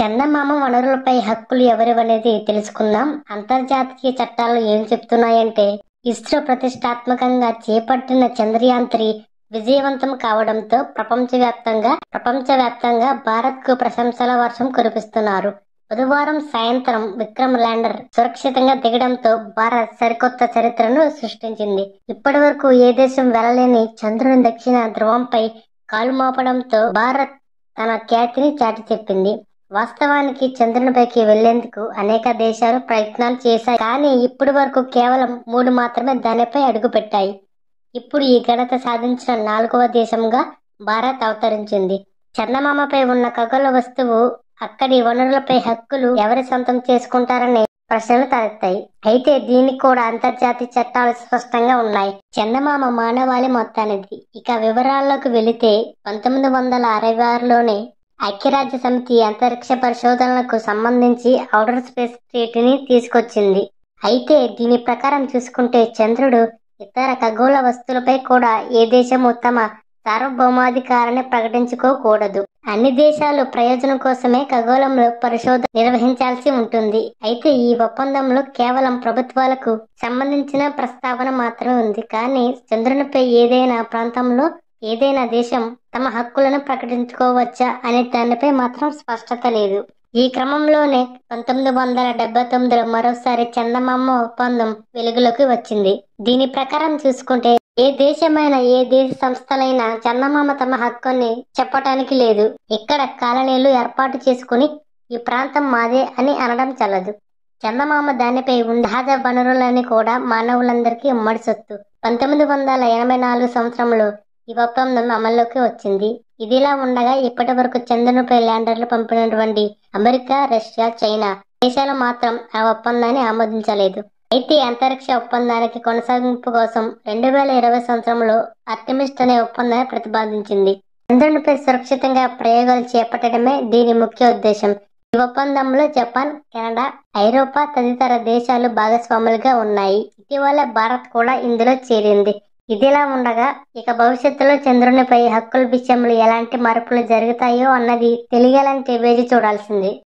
చందమామ వనరులపై హక్కులు ఎవరివనేది తెలుసుకుందాం. అంతర్జాతీయ చట్టాలు ఏం చెప్తున్నాయంటే ఇస్రో ప్రతిష్టాత్మకంగా చేపట్టిన చంద్రయాన్ త్రీ విజయవంతం కావడంతో ప్రపంచవ్యాప్తంగా ప్రపంచవ్యాప్తంగా భారత్కు ప్రశంసల వర్షం కురిపిస్తున్నారు. బుధవారం సాయంత్రం విక్రమ్ ల్యాండర్ సురక్షితంగా దిగడంతో భారత్ సరికొత్త చరిత్రను సృష్టించింది. ఇప్పటి వరకు ఏ దేశం వెళ్ళలేని చంద్రుని దక్షిణ ధ్రువంపై కాలు మోపడంతో భారత్ తన ఖ్యాతిని చాటి చెప్పింది వాస్తవానికి చంద్రునిపైకి వెళ్ళేందుకు అనేక దేశాలు ప్రయత్నాలు చేశాయి. కానీ ఇప్పటి వరకు కేవలం మూడు మాత్రమే దానిపై అడుగుపెట్టాయి. ఇప్పుడు ఈ ఘనత సాధించిన నాలుగవ దేశంగా భారత్ అవతరించింది. చందమామపై ఉన్న ఖగోళ వస్తువు అక్కడి వనరులపై హక్కులు ఎవరి సొంతం చేసుకుంటారనే ప్రశ్నలు తలెత్తాయి. అయితే దీనికి కూడా అంతర్జాతీయ చట్టాలు స్పష్టంగా ఉన్నాయి. చందమామ మానవాళి మొత్తానిది. ఇక వివరాల్లోకి వెళితే పంతొమ్మిది వందల అరవై ఆరులోనే ఐక్యరాజ్య సమితి అంతరిక్ష పరిశోధనలకు సంబంధించి ఔటర్ స్పేస్ ట్రీటీని తీసుకొచ్చింది. అయితే దీని ప్రకారం చూసుకుంటే చంద్రుడు ఇతర ఖగోళ వస్తువులపై కూడా ఏ దేశము తమ సార్వభౌమాధికారాన్ని ప్రకటించుకోకూడదు. అన్ని దేశాలు ప్రయోజనం కోసమే ఖగోళంలో పరిశోధన నిర్వహించాల్సి ఉంటుంది. అయితే ఈ ఒప్పందంలో కేవలం ప్రభుత్వాలకు సంబంధించిన ప్రస్తావన మాత్రమే ఉంది. కానీ చంద్రునిపై ఏదైనా ప్రాంతంలో ఏదైనా దేశం తమ హక్కులను ప్రకటించుకోవచ్చా అనే దానిపై మాత్రం స్పష్టత లేదు. ఈ క్రమంలోనే పంతొమ్మిది వందల డెబ్బై తొమ్మిదిలో మరోసారి చందమామ ఒప్పందం వెలుగులోకి వచ్చింది. దీని ప్రకారం చూసుకుంటే ఏ దేశమైన ఏ దేశ సంస్థలైనా చందమామ తమ హక్కుని చెప్పటానికి లేదు. ఇక్కడ కాలనీలు ఏర్పాటు చేసుకుని ఈ ప్రాంతం మాదే అని అనడం చల్లదు. చందమామ దానిపై ఉండాద వనరులని కూడా మానవులందరికీ ఉమ్మడి సొత్తు. పంతొమ్మిది వందల ఎనభై నాలుగు సంవత్సరంలో ఈ ఒప్పందం అమల్లోకి వచ్చింది. ఇదిలా ఉండగా ఇప్పటి వరకు చంద్రునిపై ల్యాండర్లు పంపినటువంటి అమెరికా రష్యా చైనా దేశాలు మాత్రం ఆ ఒప్పందాన్ని ఆమోదించలేదు. అయితే అంతరిక్ష ఒప్పందానికి కొనసాగింపు కోసం రెండు వేల ఇరవై సంవత్సరంలో ఆర్టిమిస్ట్ అనే ఒప్పందాన్ని ప్రతిపాదించింది. చంద్రునిపై సురక్షితంగా ప్రయోగాలు చేపట్టడమే దీని ముఖ్య ఉద్దేశం. ఈ ఒప్పందంలో జపాన్ కెనడా ఐరోపా తదితర దేశాలు భాగస్వాములుగా ఉన్నాయి. ఇటీవల భారత్ కూడా ఇందులో చేరింది. ఇదిలా ఉండగా ఇక భవిష్యత్తులో చంద్రునిపై హక్కుల విషయంలో ఎలాంటి మార్పులు జరుగుతాయో అన్నది తెలియాలంటే వేచి చూడాల్సింది.